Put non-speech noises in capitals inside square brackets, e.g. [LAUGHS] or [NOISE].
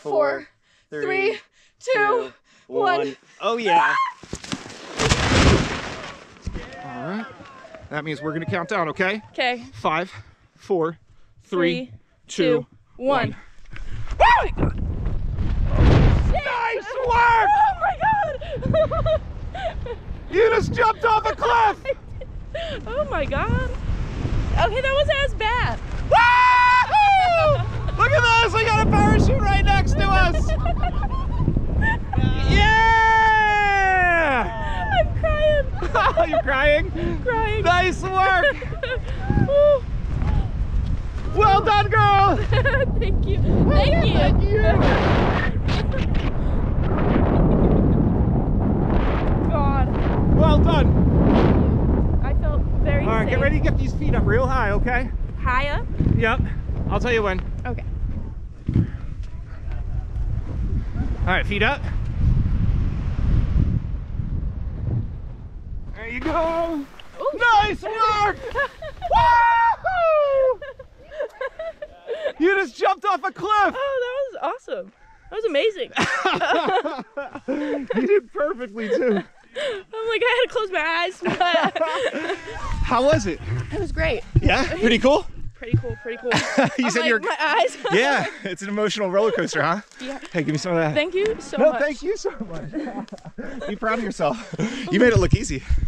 four, three, two, one. Oh yeah. Ah! All right. That means we're gonna count down, okay? Okay. Five, four, three, Three, two, one. Nice work! Oh my god! You just jumped off a cliff! [LAUGHS] oh my god. Okay, that wasn't as bad. Woo! Look at this! We got a parachute right next to us! Yeah! I'm crying. [LAUGHS] You're crying? crying. Nice work! [LAUGHS] Well done, girl! [LAUGHS] Thank you. Thank you. Thank you. God. Well done. I felt very All right, get ready to get these feet up real high, okay? High up? Yep. I'll tell you when. Okay. All right, feet up. There you go. Ooh. Nice work! [LAUGHS] You just jumped off a cliff. Oh, that was awesome. That was amazing. [LAUGHS] you did perfectly too. I'm like, I had to close my eyes. but [LAUGHS] How was it? it was great. Yeah, pretty cool. Pretty cool, pretty cool. you I'm said like, you're. my eyes. Yeah, it's an emotional roller coaster, huh? yeah. Hey, give me some of that. Thank you so no, much. No, thank you so much. Be proud of yourself. You made it look easy.